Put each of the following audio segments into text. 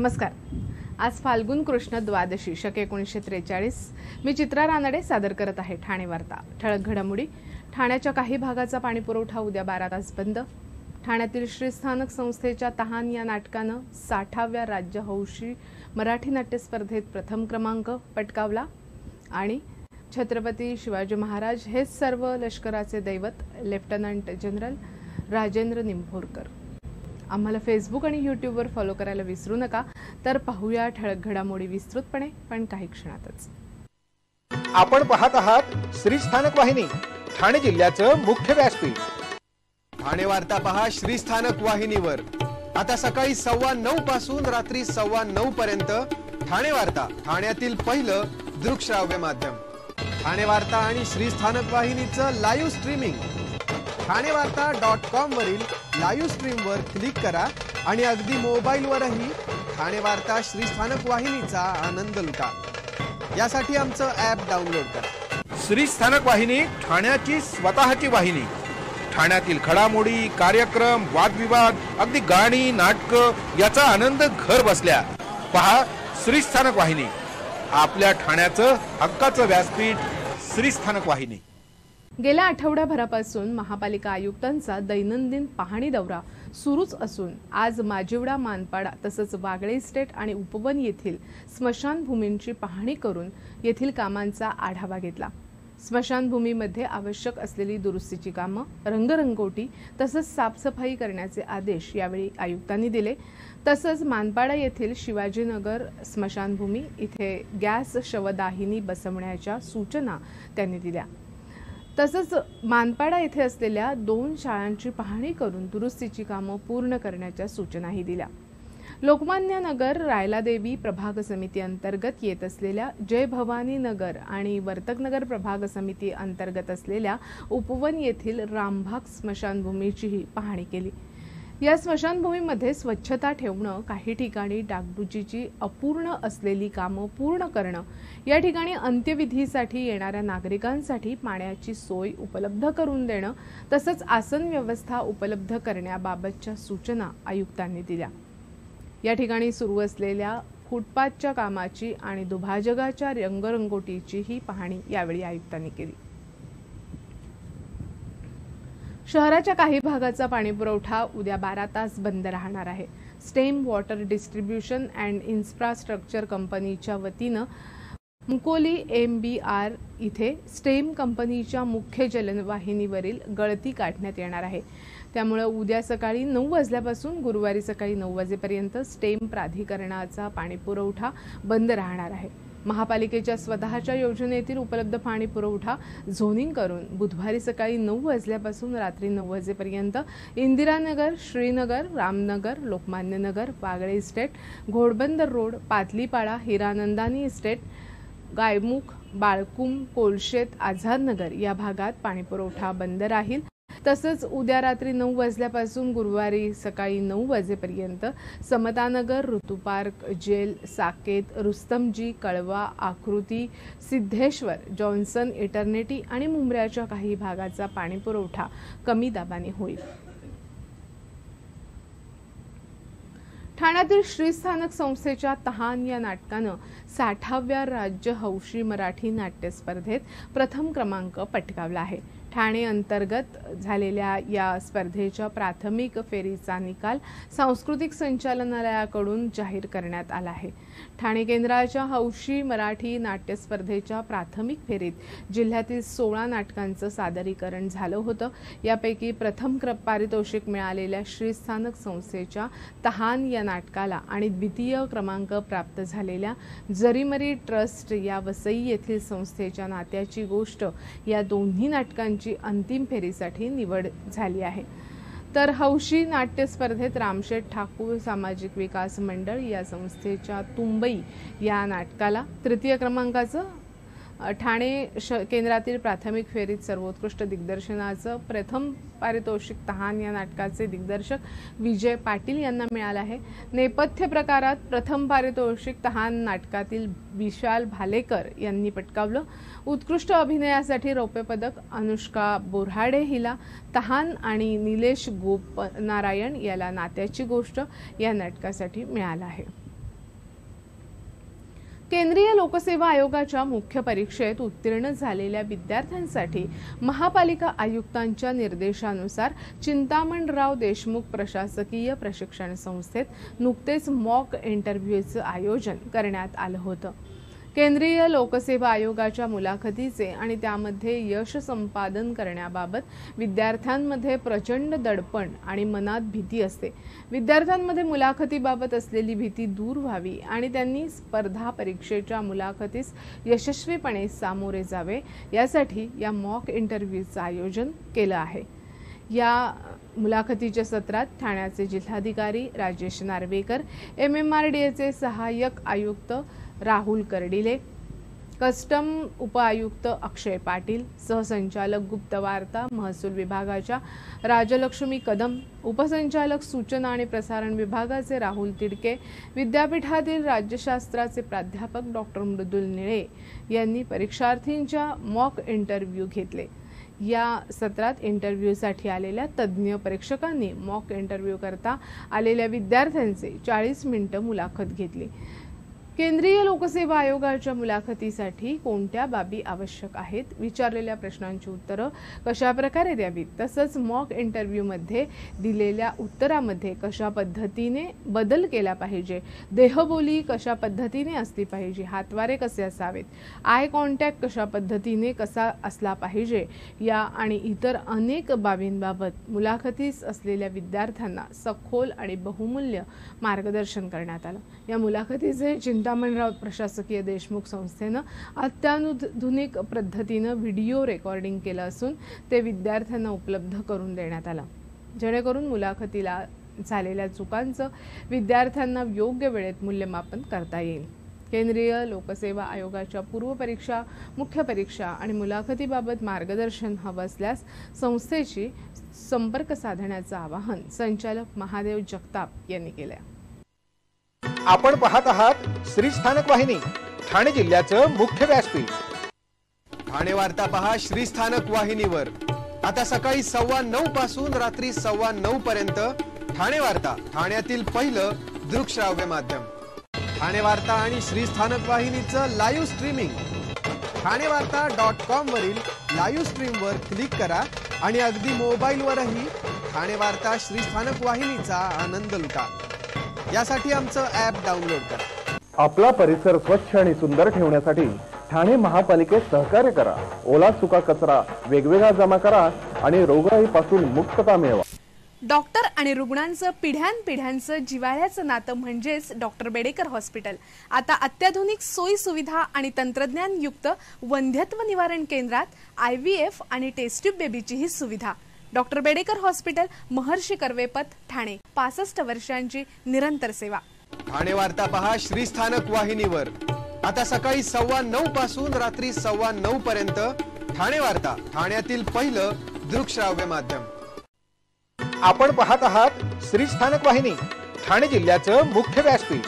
नमस्कार. आज फाल्गुन कृष्ण द्वादशी शक एकोणीसशे त्रेचाळीस. मी चित्रा रानडे सादर करत आहे ठाणे वार्ता. ठळक घडामोडी. ठाण्याच्या काही भागाचा पाणीपुरवठा उद्या बारा तास बंद. ठाण्यातील श्रीस्थानक संस्थेच्या तहान या नाटकानं साठाव्या राज्य हौशी मराठी नाट्य स्पर्धेत प्रथम क्रमांक पटकावला आणि छत्रपती शिवाजी महाराज हेच सर्व लष्कराचे दैवत लेफ्टनंट जनरल राजेंद्र निंभोरकर. आम्हाला फेसबुक आणि यूट्यूबवर फॉलो करायला विसरू नका. तर पाहूया ठळक घडामोडी विस्तृतपणे पण काही क्षणातच. आपण पाहत आहात श्री स्थानक वाहिनी ठाणे जिल्ह्याचं मुख्य व्यासपीठ. ठाणे वार्ता पहा श्रीस्थानक वाहिनीवर. आता सकाळी सव्वा नऊ पासून रात्री सव्वा नऊ पर्यंत ठाणे वार्ता ठाण्यातील पहिलं दृकश्राव्य माध्यम. ठाणे वार्ता आणि श्रीस्थानक वाहिनीचं live streaming Thane Varta dot com वरील लाईव्ह स्ट्रीम वर क्लिक करा आणि अगदी मोबाईल वरही ठाणे वार्ता श्रीस्थानक वाहिनीचा आनंद लुटा. यासाठी आमचं ऍप डाउनलोड करा. श्री स्थानक वाहिनी ठाण्याची स्वतःची वाहिनी. ठाण्यातील घडामोडी कार्यक्रम वादविवाद अगदी गाणी नाटक याचा आनंद घर बसल्या. पहा श्री स्थानक वाहिनी. आपल्या ठाण्याचं हक्काचं व्यासपीठ श्री स्थानक वाहिनी. गेल्या आठवड्याभरापासून महापालिका आयुक्तांचा दैनंदिन पाहणी दौरा सुरूच असून आज माजिवडा मानपाडा तसंच वागळे इस्टेट आणि उपवन येथील स्मशानभूमींची पाहणी करून येथील कामांचा आढावा घेतला. स्मशानभूमीमध्ये आवश्यक असलेली दुरुस्तीची कामं रंगरंगोटी तसंच साफसफाई करण्याचे आदेश यावेळी आयुक्तांनी दिले. तसंच मानपाडा येथील शिवाजीनगर स्मशानभूमी इथे गॅस शवदाहिनी बसवण्याच्या सूचना त्यांनी दिल्या. तसंच मानपाडा येथे असलेल्या दोन शाळांची पाहणी करून दुरुस्तीची कामं पूर्ण करण्याच्या सूचनाही दिल्या. लोकमान्य नगर रायलादेवी प्रभाग समिती अंतर्गत येत असलेल्या जय भवानी नगर आणि वर्तकनगर प्रभाग समिती अंतर्गत असलेल्या उपवन येथील रामभाग स्मशानभूमीचीही पाहणी केली. या स्मशानभूमीमध्ये स्वच्छता ठेवणं काही ठिकाणी डागडुजीची अपूर्ण असलेली कामं पूर्ण करणं या ठिकाणी अंत्यविधीसाठी येणाऱ्या नागरिकांसाठी पाण्याची सोय उपलब्ध करून देणं तसंच आसन व्यवस्था उपलब्ध करण्याबाबतच्या सूचना आयुक्तांनी दिल्या. या ठिकाणी सुरू असलेल्या फुटपाथच्या कामाची आणि दुभाजगाच्या रंगरंगोटीचीही पाहणी यावेळी आयुक्तांनी केली. शहराच्या काही भागाचा पाणीपुरवठा उद्या बारा तास बंद राहणार आहे. STEM water distribution and infrastructure कंपनीच्या वतीनं मुकोली एम बी आर इथे स्टेम कंपनीच्या मुख्य जलवाहिनीवरील गळती काढण्यात येणार आहे. त्यामुळं उद्या सकाळी नऊ वाजल्यापासून गुरुवारी सकाळी नऊ वाजेपर्यंत स्टेम प्राधिकरणाचा पाणीपुरवठा बंद राहणार आहे. महापालिकेच्या स्वतःच्या योजनेतील उपलब्ध पाणी पुरवठा झोनिंग करून बुधवारी सकाळी नऊ वाजल्यापासून रात्री नऊ वाजेपर्यंत Indiranagar Shrinagar Ramnagar Lokmanya Nagar Wagle estate Ghodbunder road Patlipada Hiranandani estate Gaimukh Balkum Kolshet Azadnagar या भागात पाणीपुरवठा बंद राहील. तसंच उद्या रात्री नऊ वाजल्यापासून गुरुवारी सकाळी नऊ वाजेपर्यंत Samatanagar Rutupark jail Saket Rustomjee Kalwa Akruti Siddheshwar Johnson eternity आणि मुंबऱ्याच्या काही भागाचा पाणीपुरवठा कमी दाबाने होईल. ठाण्यातील श्रीस्थानक संस्थेच्या तहान या नाटकानं साठाव्या राज्य हौशी मराठी नाट्य स्पर्धेत प्रथम क्रमांक पटकावला आहे. ठाणे अंतर्गत झालेल्या या स्पर्धेच्या प्राथमिक फेरीचा निकाल सांस्कृतिक संचालनालयाकडून जाहीर करण्यात आला आहे. ठाणे केंद्राच्या हौशी मराठी नाट्य स्पर्धेच्या प्राथमिक फेरीत जिल्ह्यातील सोळा नाटकांचं सादरीकरण झालं होतं. यापैकी प्रथम पारितोषिक मिळालेल्या श्रीस्थानक संस्थेच्या तहान या नाटकाला आणि द्वितीय क्रमांक प्राप्त झालेल्या जरीमरी ट्रस्ट या वसई येथील संस्थेच्या नात्याची गोष्ट या दोन्ही नाटकांची अंतिम फेरीसाठी निवड झाली आहे. तर हौशी नाट्य स्पर्धेत रामशेठ ठाकूर सामाजिक विकास मंडळ या संस्थेच्या तुंबई या नाटकाला तृतीय क्रमांकाचं ठाणे श केंद्रातील प्राथमिक फेरीत सर्वोत्कृष्ट दिग्दर्शनाचं प्रथम पारितोषिक तहान या नाटकाचे दिग्दर्शक विजय पाटील यांना मिळालं आहे. नेपथ्य प्रकारात प्रथम पारितोषिक तहान नाटकातील विशाल भालेकर यांनी पटकावलं. उत्कृष्ट अभिनयासाठी रौप्य पदक अनुष्का बोऱ्हाडे हिला तहान आणि निलेश गोप नारायण याला नात्याची गोष्ट या नाटकासाठी मिळालं आहे. केंद्रीय लोकसेवा आयोगाच्या मुख्य परीक्षेत उत्तीर्ण झालेल्या विद्यार्थ्यांसाठी महापालिका आयुक्तांच्या निर्देशानुसार चिंतामणराव देशमुख प्रशासकीय प्रशिक्षण संस्थेत नुकतेच मॉक इंटरव्ह्यूचं आयोजन करण्यात आलं होतं. केंद्रीय लोकसेवा आयोगाच्या मुलाखतीचे आणि त्यामध्ये यश संपादन करण्याबाबत विद्यार्थ्यांमध्ये प्रचंड दडपण आणि मनात भीती असते. विद्यार्थ्यांमध्ये मुलाखतीबाबत असलेली भीती दूर व्हावी आणि त्यांनी स्पर्धा परीक्षेच्या मुलाखतीस यशस्वीपणे सामोरे जावे यासाठी या मॉक इंटरव्ह्यूचं आयोजन केलं आहे. या मुलाखतीच्या सत्रात ठाण्याचे जिल्हाधिकारी Rajesh Narvekar M M R D एचे सहाय्यक आयुक्त राहुल कर्डिले कस्टम उपआयुक्त अक्षय पाटील सहसंचालक गुप्तवार्ता महसूल विभागाच्या राजलक्ष्मी कदम उपसंचालक सूचना आणि प्रसारण विभागाचे राहुल तिडके विद्यापीठातील राज्यशास्त्राचे प्राध्यापक डॉक्टर मृदुल निळे यांनी परीक्षार्थींच्या मॉक इंटरव्ह्यू घेतले. या सत्रात इंटरव्ह्यूसाठी आलेल्या तज्ज्ञ परीक्षकांनी मॉक इंटरव्ह्यू करता आलेल्या विद्यार्थ्यांचे चाळीस मिनिटं मुलाखत घेतली. केंद्रीय लोकसेवा आयोगाच्या मुलाखतीसाठी कोणत्या बाबी आवश्यक आहेत? विचारलेल्या प्रश्नांची उत्तरं कशा प्रकारे द्यावीत? तसंच मॉक इंटरव्ह्यूमध्ये दिलेल्या उत्तरामध्ये कशा पद्धतीने बदल केला पाहिजे? देहबोली कशा पद्धतीने असली पाहिजे? हातवारे कसे असावेत? आय कॉन्टॅक्ट कशा पद्धतीने कसा असला पाहिजे? या आणि इतर अनेक बाबींबाबत मुलाखतीस असलेल्या विद्यार्थ्यांना सखोल आणि बहुमूल्य मार्गदर्शन करण्यात आलं. या मुलाखतीचे चिंता चिंतामणराव प्रशासकीय देशमुख संस्थेनं अत्याधुनिक पद्धतीनं व्हिडिओ रेकॉर्डिंग केलं असून ते विद्यार्थ्यांना उपलब्ध करून देण्यात आलं. जेणेकरून मुलाखतीला झालेल्या चुकांचं विद्यार्थ्यांना योग्य वेळेत मूल्यमापन करता येईल. केंद्रीय लोकसेवा आयोगाच्या पूर्वपरीक्षा मुख्य परीक्षा आणि मुलाखतीबाबत मार्गदर्शन हवं असल्यास संस्थेशी संपर्क साधण्याचं आवाहन संचालक महादेव जगताप यांनी केलं आपण पाहत आहात श्री स्थानक वाहिनी ठाणे जिल्ह्याचं मुख्य व्यासपीठ. ठाणे वार्ता पहा श्री स्थानक वाहिनीवर. आता सकाळी सव्वा नऊ पासून रात्री सव्वा नऊ पर्यंत ठाणे वार्ता ठाण्यातील पहिलं दृकश्राव्य माध्यम. ठाणे वार्ता आणि श्री स्थानक वाहिनीचं live streaming Thane Varta dot com वरील लाईव्ह स्ट्रीम वर क्लिक करा आणि अगदी मोबाईलवरही ठाणे वार्ता श्री स्थानक वाहिनीचा आनंद लुटा. यासाठी आमचं ऍप डाउनलोड करा. आपला परिसर स्वच्छ आणि सुंदर ठेवण्यासाठी ठाणे महापालिकेत सहकार्य करा. ओला सुका कचरा वेगवेगळा जमा करा आणि रोगराईपासून मुक्तता मिळवा. डॉक्टर आणि रुग्णांचं पिढ्यानपिढ्यांचं जिव्हाळ्याचं नातं म्हणजेच डॉक्टर बेडेकर हॉस्पिटल. आता अत्याधुनिक सोयी सुविधा आणि तंत्रज्ञान युक्त वंध्यत्व निवारण केंद्रात आय व्ही एफ आणि टेस्ट्यूब बेबीचीही सुविधा. Doctor Bedekar hospital Maharshi Karvepath Thane. पासष्ट वर्षांची निरंतर सेवा. ठाणे वार्ता पहा श्री स्थानक वाहिनीवर. आता सकाळी सव्वा नऊ पासून रात्री सव्वा नऊ पर्यंत ठाणे वार्ता ठाण्यातील पहिलं दृकश्राव्य माध्यम. आपण पाहत आहात श्री स्थानक वाहिनी ठाणे जिल्ह्याचं मुख्य व्यासपीठ.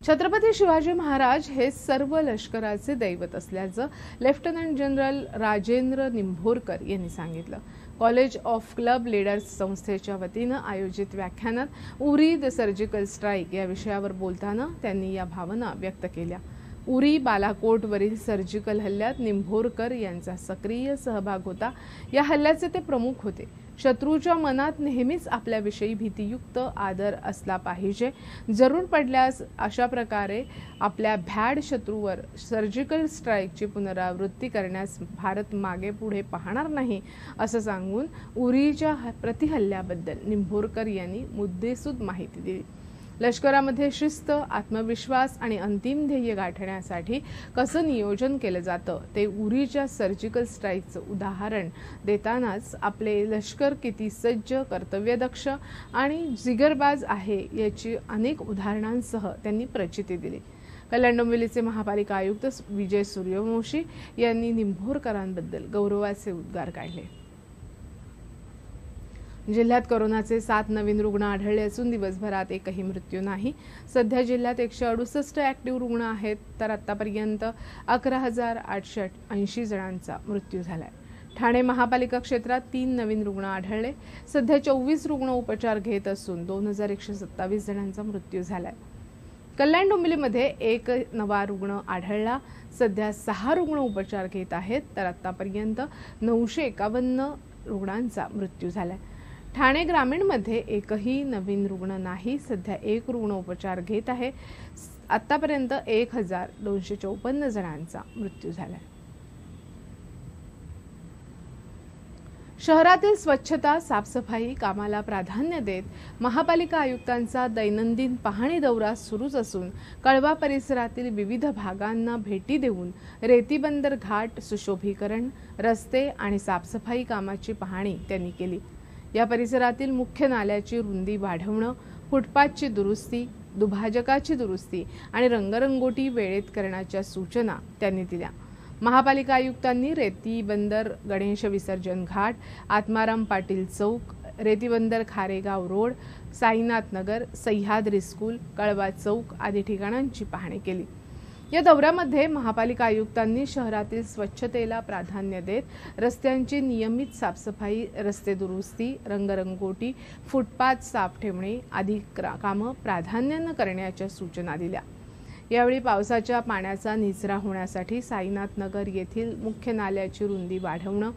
छत्रपती शिवाजी महाराज हे सर्व लष्कराचे दैवत असल्याचं लेफ्टनंट जनरल राजेंद्र निंभोरकर यांनी सांगितलं. कॉलेज ऑफ क्लब लीडर्स संस्थेच्या वतीनं आयोजित व्याख्यानात उरी द सर्जिकल स्ट्राईक या विषयावर बोलताना त्यांनी या भावना व्यक्त केल्या. उरी बालाकोटवरील सर्जिकल हल्ल्यात निंभोरकर यांचा सक्रिय सहभाग होता. या हल्ल्याचे ते प्रमुख होते. शत्रूच्या मनात नेहमीच आपल्याविषयी भीतीयुक्त आदर असला पाहिजे. जरूर पडल्यास अशा प्रकारे आपल्या भॅड शत्रूवर सर्जिकल स्ट्राईकची पुनरावृत्ती करण्यास भारत मागे पुढे पाहणार नाही असं सांगून उरीच्या प्रतिहल्ल्याबद्दल निंभोरकर यांनी मुद्देसूद माहिती दिली. लष्करामध्ये शिस्त आत्मविश्वास आणि अंतिम ध्येय गाठण्यासाठी कसं नियोजन केलं जातं ते उरीच्या सर्जिकल स्ट्राईकचं उदाहरण देतानाच आपले लष्कर किती सज्ज कर्तव्यदक्ष आणि जिगरबाज आहे याची अनेक उदाहरणांसह त्यांनी प्रचिती दिली. कल्याण डोंबिवलीचे महापालिका आयुक्त विजय सूर्यवंशी यांनी निंभोरकरांबद्दल गौरवाचे उद्गार काढले. जिल्ह्यात कोरोनाचे सात नवीन रुग्ण आढळले असून दिवसभरात एकही मृत्यू नाही. सध्या जिल्ह्यात एकशे अडुसष्ट ॲक्टिव्ह रुग्ण आहेत तर आतापर्यंत अकरा हजार आठशे ऐंशी जणांचा मृत्यू झाला आहे ठाणे महापालिका क्षेत्रात तीन नवीन रुग्ण आढळले. सध्या चोवीस रुग्ण उपचार घेत असून दोन हजार एकशे सत्तावीस जणांचा मृत्यू झाला आहे कल्याण डोंबिवलीमध्ये एक नवा रुग्ण आढळला. सध्या सहा रुग्ण उपचार घेत आहेत तर आतापर्यंत नऊशे एकावन्न रुग्णांचा मृत्यू झालाय. ठाणे ग्रामीणमध्ये एकही नवीन रुग्ण नाही. सध्या एक रुग्ण उपचार घेत आहे. आतापर्यंत एक हजार दोनशे चौपन्न जणांचा मृत्यू झाला शहरातील स्वच्छता साफसफाई कामाला प्राधान्य देत महापालिका आयुक्तांचा दैनंदिन पाहणी दौरा सुरूच असून कळवा परिसरातील विविध भागांना भेटी देऊन रेतीबंदर घाट सुशोभीकरण रस्ते आणि साफसफाई कामाची पाहणी त्यांनी केली. या परिसरातील मुख्य नाल्याची रुंदी वाढवणं फुटपाथची दुरुस्ती दुभाजकाची दुरुस्ती आणि रंगरंगोटी वेळेत करण्याच्या सूचना त्यांनी दिल्या. महापालिका आयुक्तांनी रेती बंदर गणेश विसर्जन घाट आत्माराम पाटील चौक रेतीबंदर खारेगाव रोड साईनाथ नगर सह्याद्री स्कूल कळवा चौक आदी ठिकाणांची पाहणी केली. या दौऱ्यामध्ये महापालिका आयुक्तांनी शहरातील स्वच्छतेला प्राधान्य देत रस्त्यांची नियमित साफसफाई रस्ते दुरुस्ती रंगरंगोटी फुटपाथ साफ ठेवणे आदी कामं प्राधान्यानं करण्याच्या सूचना दिल्या. यावेळी पावसाच्या पाण्याचा निचरा होण्यासाठी साईनाथ नगर येथील मुख्य नाल्याची रुंदी वाढवणं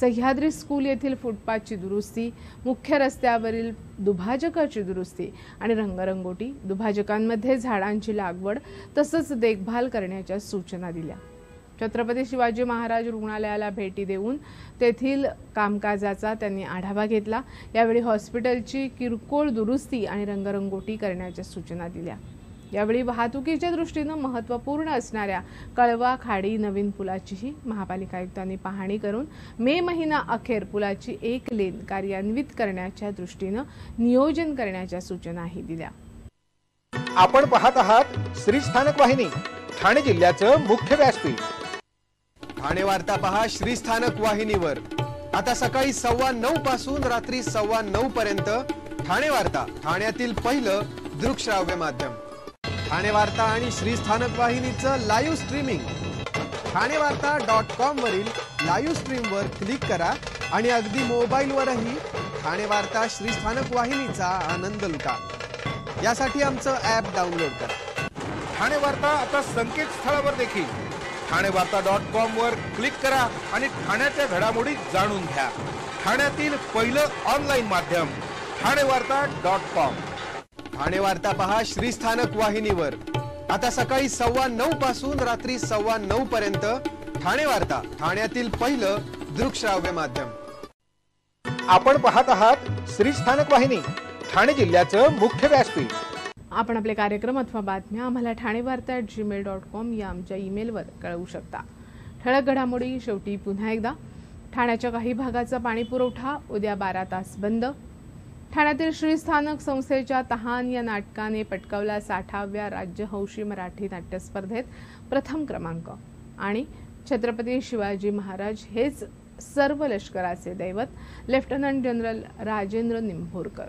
सह्याद्री स्कूल येथील फुटपाथची दुरुस्ती मुख्य रस्त्यावरील दुभाजकाची दुरुस्ती आणि रंगरंगोटी दुभाजकांमध्ये झाडांची लागवड तसंच देखभाल करण्याच्या सूचना दिल्या. छत्रपती शिवाजी महाराज रुग्णालयाला भेटी देऊन तेथील कामकाजाचा त्यांनी आढावा घेतला. यावेळी हॉस्पिटलची किरकोळ दुरुस्ती आणि रंगरंगोटी करण्याच्या सूचना दिल्या. यावेळी वाहतुकीच्या दृष्टीनं महत्त्वपूर्ण असणाऱ्या कळवा खाडी नवीन पुलाचीही महापालिका आयुक्तांनी पाहणी करून मे महिना अखेर पुलाची एक लेन कार्यान्वित करण्याच्या दृष्टीनं नियोजन करण्याच्या सूचनाही दिल्या. आपण पाहत आहात श्री स्थानक वाहिनी ठाणे जिल्ह्याचं मुख्य व्यासपीठ. ठाणे वार्ता पहा श्रीस्थानक वाहिनीवर. आता सकाळी सव्वा नऊ पासून रात्री सव्वा नऊ पर्यंत ठाणे वार्ता ठाण्यातील पहिलं दृकश्राव्य माध्यम. ठाणे वार्ता आणि श्रीस्थानक वाहिनीचं live streaming Thane Varta dot com वरील लाईव्ह स्ट्रीमवर क्लिक करा आणि अगदी मोबाईलवरही ठाणे वार्ता श्रीस्थानक वाहिनीचा आनंद लुटा. यासाठी आमचं ऍप डाउनलोड करा. ठाणे वार्ता आता संकेतस्थळावर देखील. ठाणे वार्ता डॉट कॉम वर क्लिक करा आणि ठाण्याच्या घडामोडी जाणून घ्या. ठाण्यातील पहिलं ऑनलाईन माध्यम ठाणे वार्ता डॉट कॉम ठाणे वार्ता पहा श्रीस्थानक वाहिनीवर. आता सकाळी सव्वा नऊ पासून रात्री सव्वा नऊ पर्यंत ठाणे वार्ता ठाण्यातील पहिलं दृकश्राव्य माध्यम. आपण पाहत आहात श्रीस्थानक वाहिनी ठाणे जिल्ह्याचं मुख्य व्यासपीठ. आपण आपले कार्यक्रम अथवा बातम्या आम्हाला ठाणे वार्ता ॲट जीमेल डॉट कॉम या आमच्या ईमेलवर कळवू शकता. ठळक घडामोडी शेवटी पुन्हा एकदा. ठाण्याच्या काही भागाचा पाणी पुरवठा उद्या बारा तास बंद. ठाण्यातील श्रीस्थानक संस्थेच्या तहान या नाटकाने पटकावला साठाव्या राज्य हौशी मराठी नाट्यस्पर्धेत प्रथम क्रमांक. आणि छत्रपती शिवाजी महाराज हेच सर्व लष्कराचे दैवत लेफ्टनंट जनरल राजेंद्र निंभोरकर.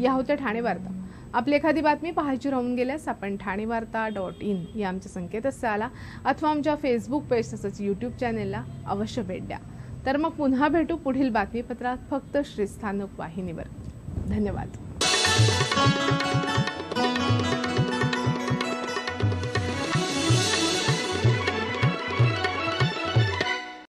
या होत्या ठाणे वार्ता. आपली एखादी बातमी पाहायची राहून गेल्यास आपण ठाणे वार्ता डॉट इन या आमच्या संकेतस्थळाला अथवा आमच्या फेसबुक पेज तसंच यूट्यूब चॅनेलला अवश्य भेट द्या. तर मग पुन्हा भेटू पुढील बातमीपत्रात फक्त श्रीस्थानक वाहिनीवर. धन्यवाद.